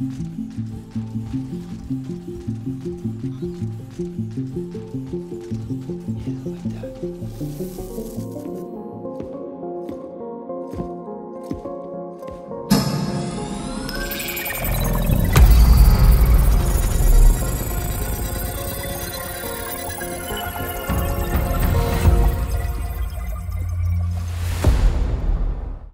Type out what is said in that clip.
Yeah, like that.